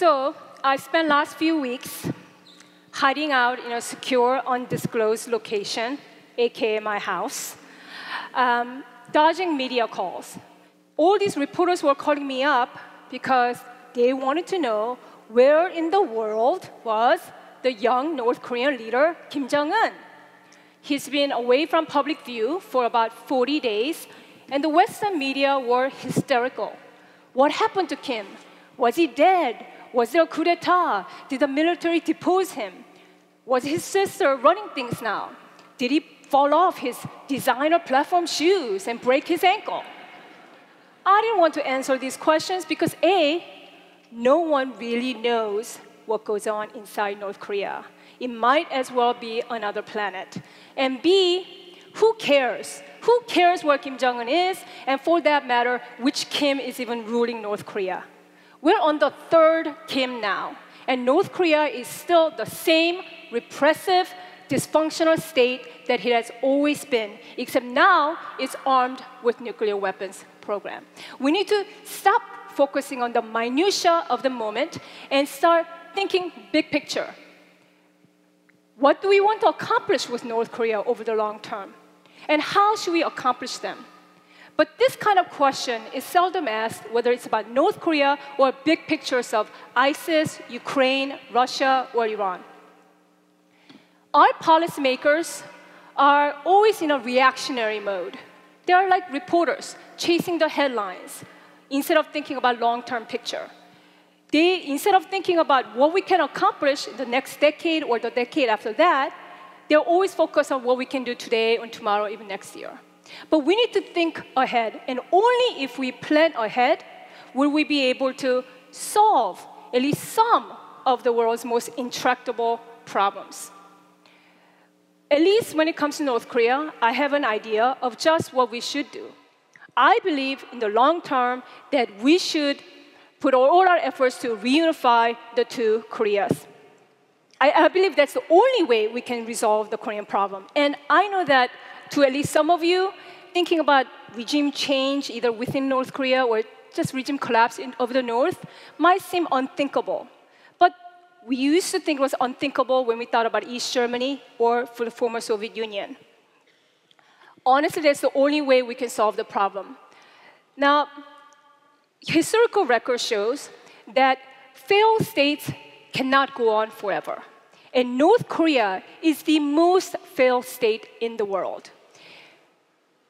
So I spent last few weeks hiding out in a secure, undisclosed location, aka my house, um, dodging media calls. All these reporters were calling me up because they wanted to know where in the world was the young North Korean leader Kim Jong un. He's been away from public view for about 40 days, and the Western media were hysterical. What happened to Kim? Was he dead? Was there a coup d'etat? Did the military depose him? Was his sister running things now? Did he fall off his designer platform shoes and break his ankle? I didn't want to answer these questions because A, no one really knows what goes on inside North Korea. It might as well be another planet. And B, who cares? Who cares where Kim Jong un is? And for that matter, which Kim is even ruling North Korea? We're on the third Kim now, and North Korea is still the same repressive, dysfunctional state that it has always been, except now it's armed with nuclear weapons program. We need to stop focusing on the minutia of the moment and start thinking big picture. What do we want to accomplish with North Korea over the long term? And how should we accomplish them? But this kind of question is seldom asked, whether it's about North Korea or big pictures of ISIS, Ukraine, Russia, or Iran. Our policymakers are always in a reactionary mode. They are like reporters chasing the headlines instead of thinking about long-term picture. They, instead of thinking about what we can accomplish in the next decade or the decade after that, they're always focused on what we can do today and tomorrow, even next year. But we need to think ahead, and only if we plan ahead will we be able to solve at least some of the world's most intractable problems. At least when it comes to North Korea, I have an idea of just what we should do. I believe in the long term that we should put all our efforts to reunify the two Koreas. I, I, believe that's the only way we can resolve the Korean problem. And I know that to at least some of you, thinking about regime change, either within North Korea or just regime collapse in, over the North, might seem unthinkable. But we used to think it was unthinkable when we thought about East Germany or for the former Soviet Union. Honestly, that's the only way we can solve the problem. Now, historical record shows that failed states cannot go on forever. And North Korea is the most failed state in the world.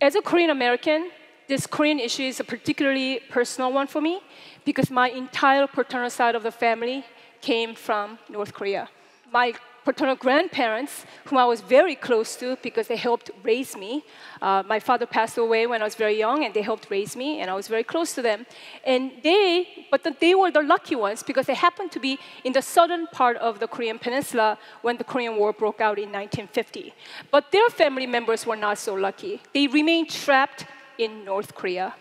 As a Korean American, this Korean issue is a particularly personal one for me because my entire paternal side of the family came from North Korea. My paternal grandparents, whom I was very close to because they helped raise me. Uh, my father passed away when I was very young, and they helped raise me, and I was very close to them. And they, but the, they were the lucky ones because they happened to be in the southern part of the Korean peninsula when the Korean War broke out in 1950. But their family members were not so lucky. They remained trapped in North Korea.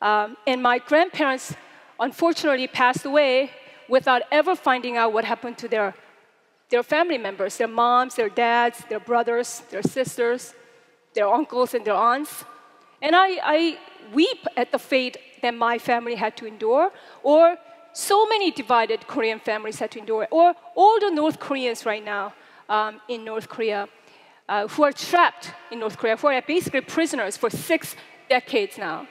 Um, and my grandparents, unfortunately, passed away without ever finding out what happened to their their family members, their moms, their dads, their brothers, their sisters, their uncles, and their aunts. And I, I weep at the fate that my family had to endure, or so many divided Korean families had to endure, or all the North Koreans right now um, in North Korea uh, who are trapped in North Korea, who are basically prisoners for six decades now.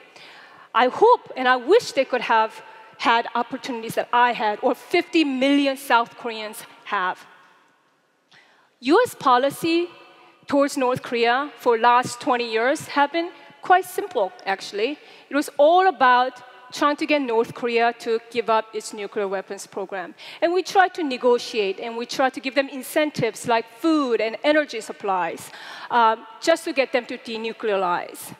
I hope and I wish they could have had opportunities that I had, or 50 million South Koreans have. US policy towards North Korea for the last 20 years have been quite simple, actually. It was all about trying to get North Korea to give up its nuclear weapons program. And we tried to negotiate and we tried to give them incentives like food and energy supplies um, just to get them to denuclearize.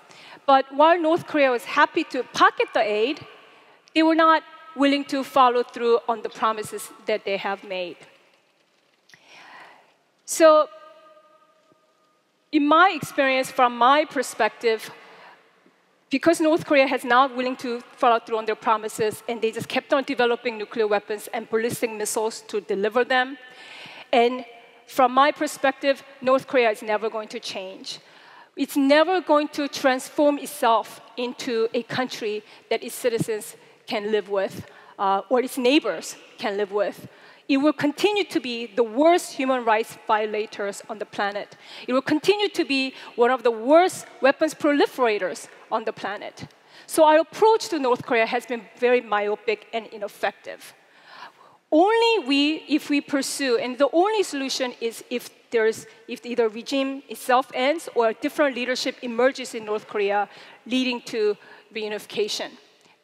But while North Korea was happy to pocket the aid, they were not willing to follow through on the promises that they have made. So, in my experience, from my perspective, because North Korea has not willing to follow through on their promises and they just kept on developing nuclear weapons and ballistic missiles to deliver them. And from my perspective, North Korea is never going to change. It's never going to transform itself into a country that its citizens can live with uh, or its neighbors can live with. It will continue to be the worst human rights violators on the planet. It will continue to be one of the worst weapons proliferators on the planet. So our approach to North Korea has been very myopic and ineffective. Only we, if we pursue, and the only solution is if there's, if either regime itself ends or a different leadership emerges in North Korea, leading to reunification.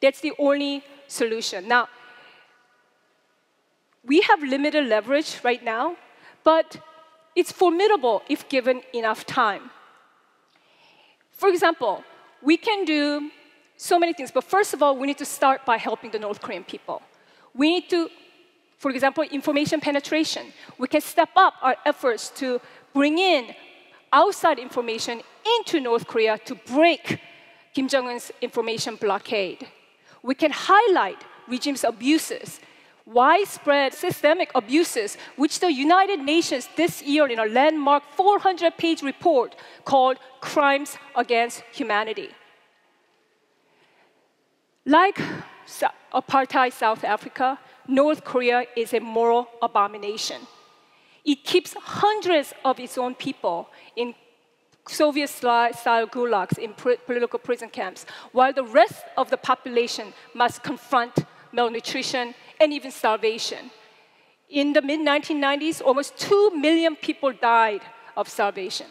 That's the only solution. Now, we have limited leverage right now, but it's formidable if given enough time. For example, we can do so many things, but first of all, we need to start by helping the North Korean people. We need to, for example, information penetration. We can step up our efforts to bring in outside information into North Korea to break Kim Jong un's information blockade. We can highlight regime's abuses widespread systemic abuses, which the United Nations this year in a landmark 400 page report called Crimes Against Humanity. Like apartheid South Africa, North Korea is a moral abomination. It keeps hundreds of its own people in Soviet style gulags in political prison camps, while the rest of the population must confront malnutrition, and even starvation. In the mid 1990s, almost 2 million people died of starvation.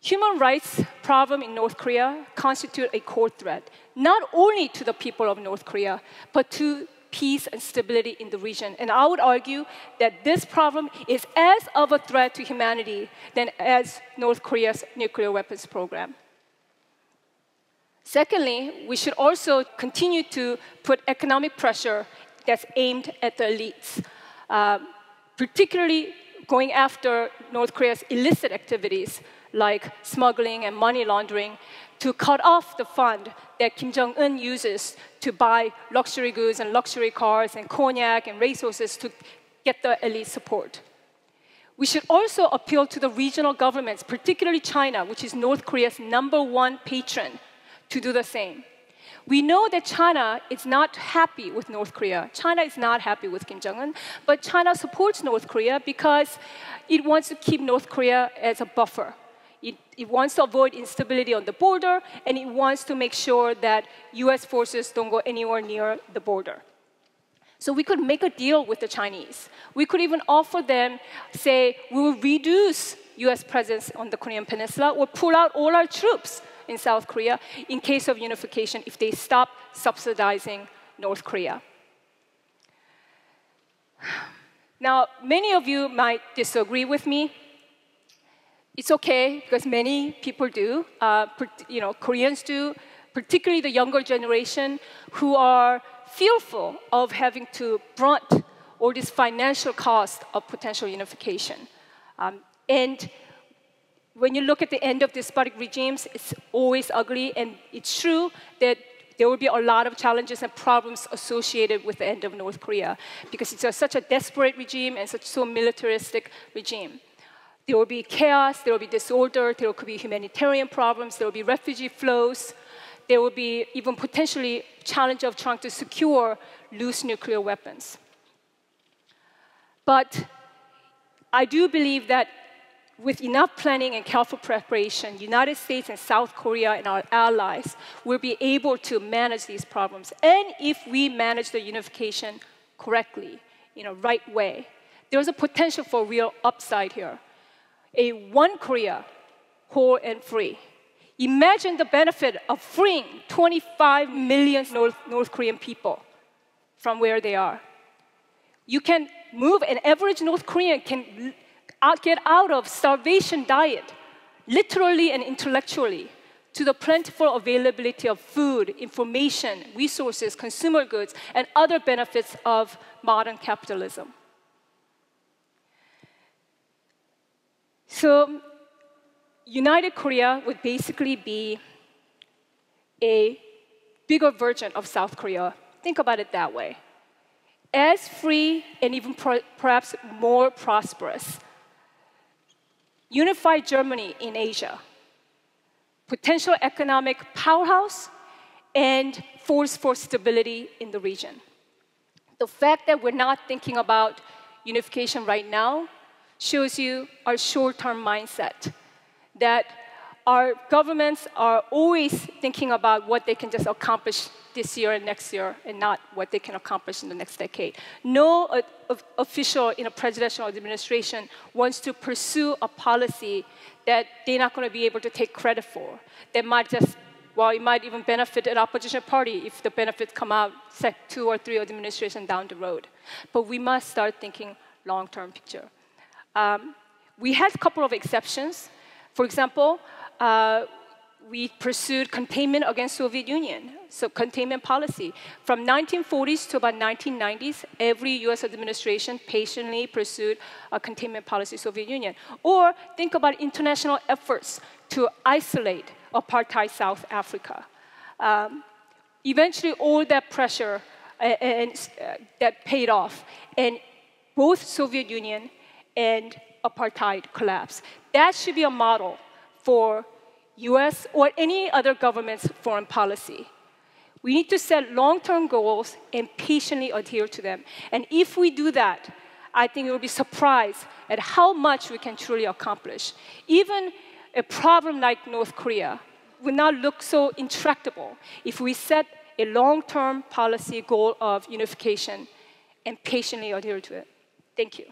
Human rights problem in North Korea constitute a core threat, not only to the people of North Korea, but to peace and stability in the region. And I would argue that this problem is as of a threat to humanity than as North Korea's nuclear weapons program. Secondly, we should also continue to put economic pressure that's aimed at the elites, uh, particularly going after North Korea's illicit activities like smuggling and money laundering to cut off the fund that Kim Jong un uses to buy luxury goods and luxury cars and cognac and racehorses to get the elite support. We should also appeal to the regional governments, particularly China, which is North Korea's number one patron to do the same. We know that China is not happy with North Korea. China is not happy with Kim Jong un, but China supports North Korea because it wants to keep North Korea as a buffer. It, it, wants to avoid instability on the border, and it wants to make sure that US forces don't go anywhere near the border. So we could make a deal with the Chinese. We could even offer them, say, we will reduce US presence on the Korean Peninsula or pull out all our troops in South Korea in case of unification if they stop subsidizing North Korea. Now, many of you might disagree with me. It's okay because many people do. Uh, you know, Koreans do, particularly the younger generation who are fearful of having to brunt all this financial cost of potential unification. Um, and when you look at the end of despotic regimes, it's always ugly, and it's true that there will be a lot of challenges and problems associated with the end of North Korea because it's a, such a desperate regime and such so militaristic regime. There will be chaos, there will be disorder, there could be humanitarian problems, there will be refugee flows, there will be even potentially challenge of trying to secure loose nuclear weapons. But I do believe that with enough planning and careful preparation, United States and South Korea and our allies will be able to manage these problems. And if we manage the unification correctly, in a right way, there's a potential for real upside here. A one Korea, whole and free. Imagine the benefit of freeing 25 million North, North Korean people from where they are. You can move, an average North Korean can Uh, get out of starvation diet, literally and intellectually, to the plentiful availability of food, information, resources, consumer goods, and other benefits of modern capitalism. So, United Korea would basically be a bigger version of South Korea. Think about it that way. As free and even perhaps more prosperous unify Germany in Asia, potential economic powerhouse, and force for stability in the region. The fact that we're not thinking about unification right now shows you our short-term mindset, that our governments are always thinking about what they can just accomplish this year and next year and not what they can accomplish in the next decade. No uh, official in a presidential administration wants to pursue a policy that they're not going to be able to take credit for, that might just well, it might even benefit an opposition party if the benefits come out two or three administrations down the road. But we must start thinking long-term picture. Um, we had a couple of exceptions. For example, uh, we pursued containment against Soviet Union, so containment policy. From 1940s to about 1990s, every US administration patiently pursued a containment policy Soviet Union. Or think about international efforts to isolate apartheid South Africa. Um, eventually, all that pressure uh, and, uh, that paid off, and both Soviet Union and apartheid collapsed. That should be a model for US or any other government's foreign policy. We need to set long-term goals and patiently adhere to them. And if we do that, I think you'll be surprised at how much we can truly accomplish. Even a problem like North Korea would not look so intractable if we set a long-term policy goal of unification and patiently adhere to it. Thank you.